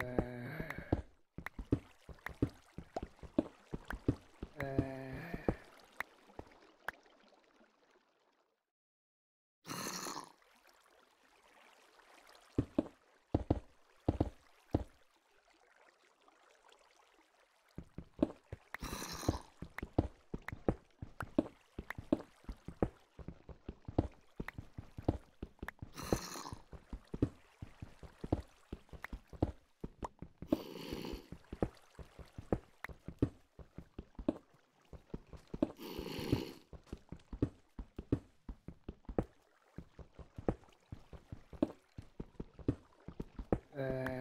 Uh, Uh,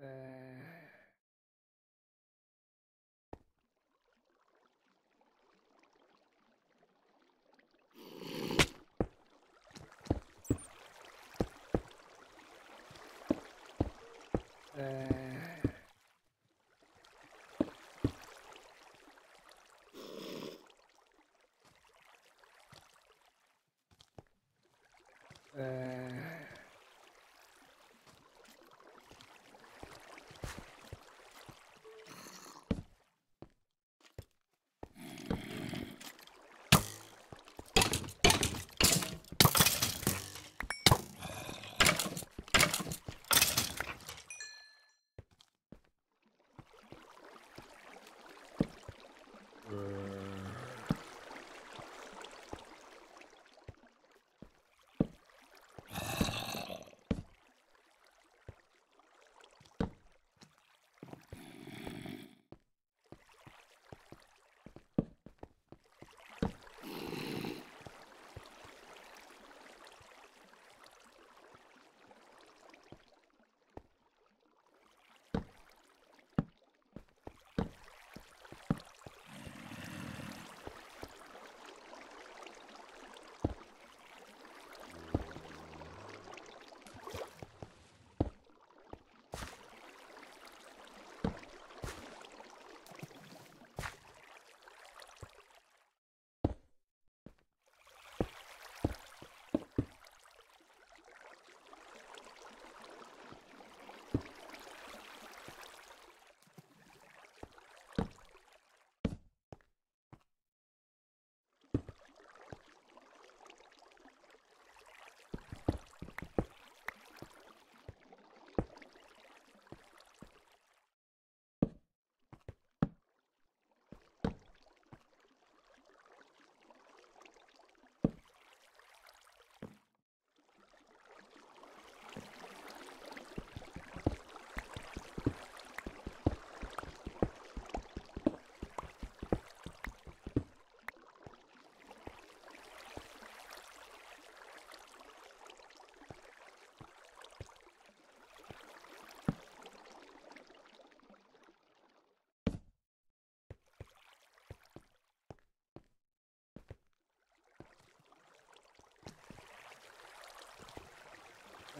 Uh,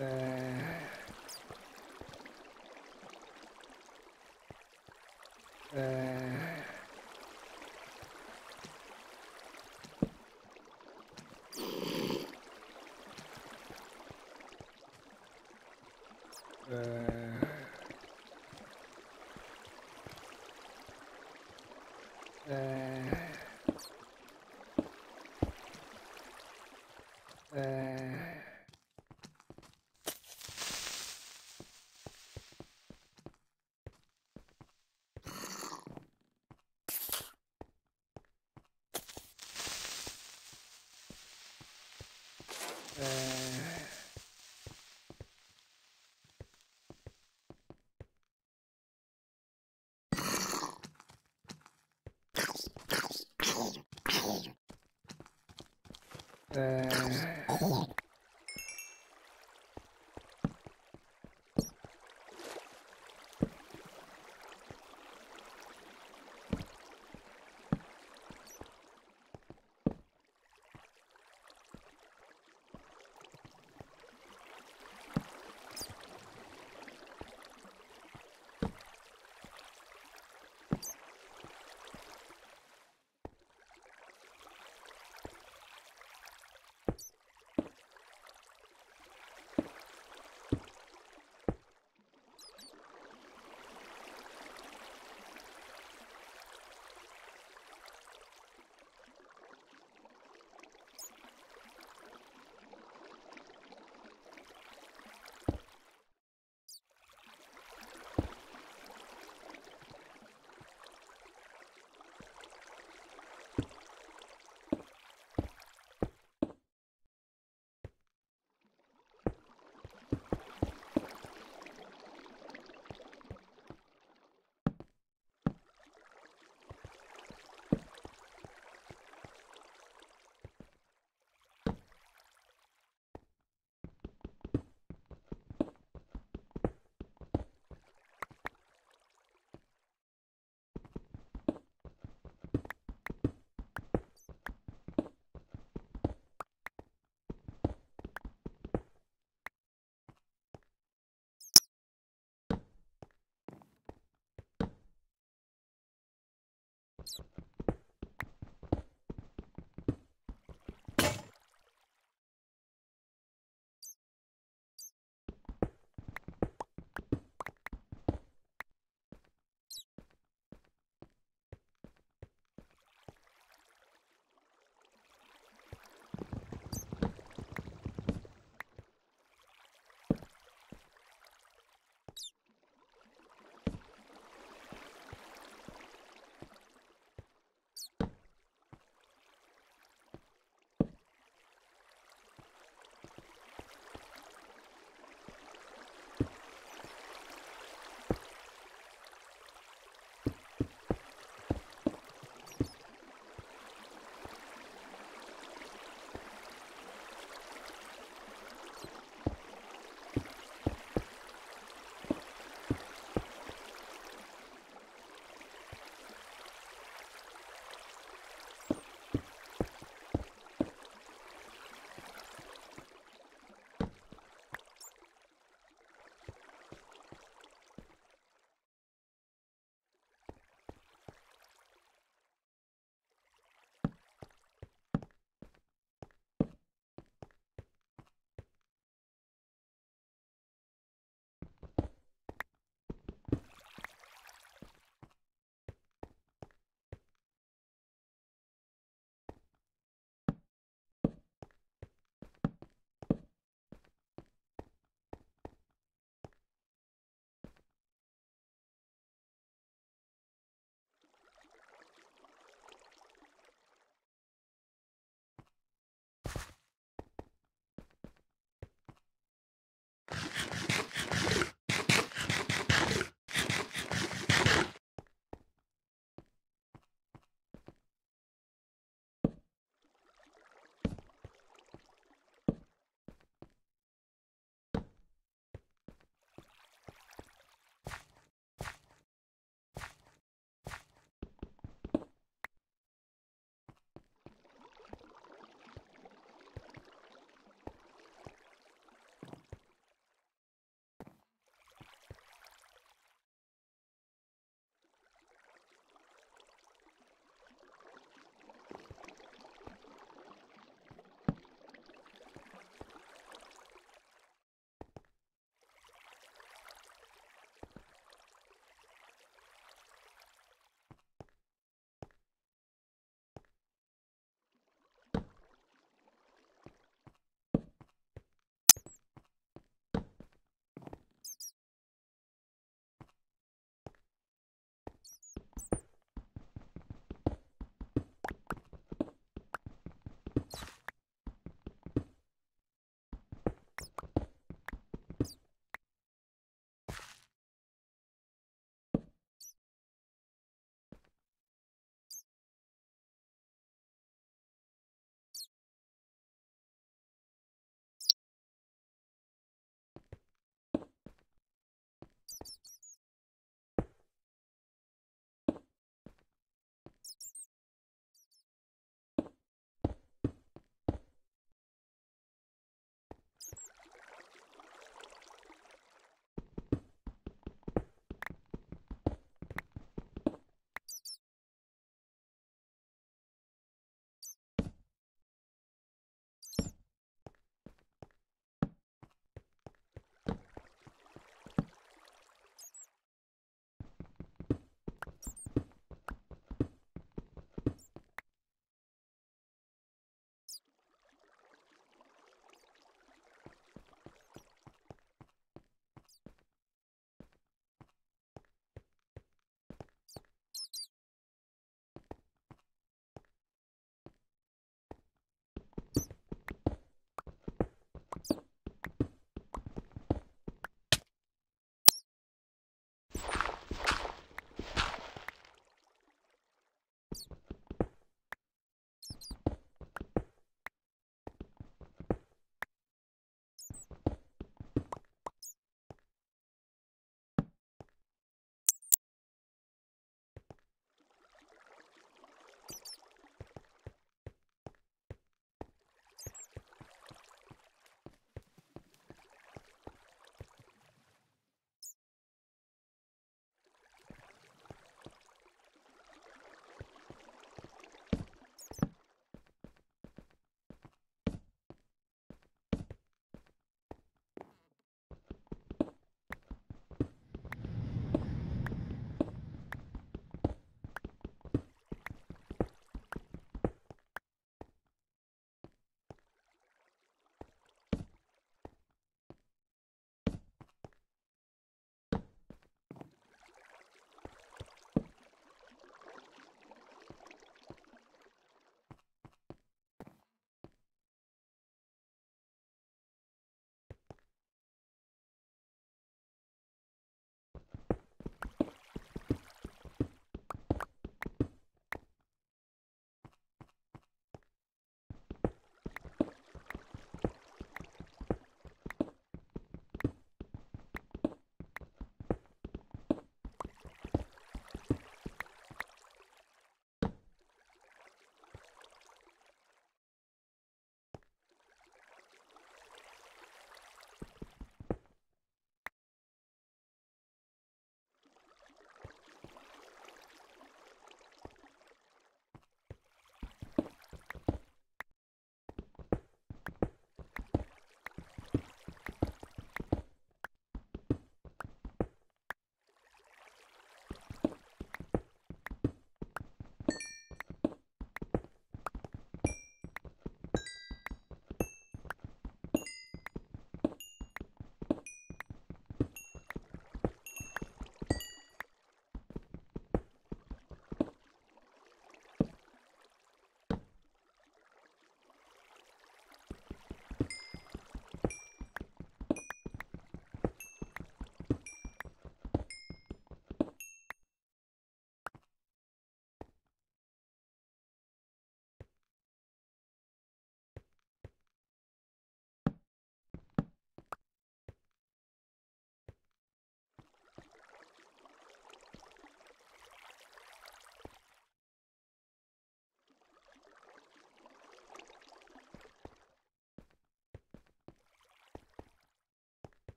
Uh, Uh, uh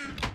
you